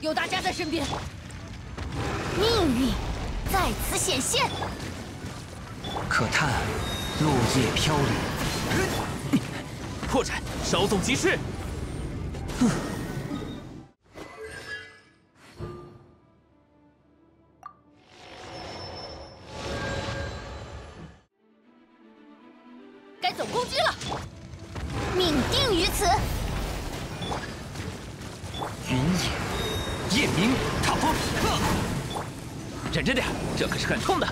有大家在身边，命运在此显现。可叹落叶飘零，破绽稍纵即逝。该走攻击了，命定于此。云野，夜明，踏风，忍着点，这可是很痛的。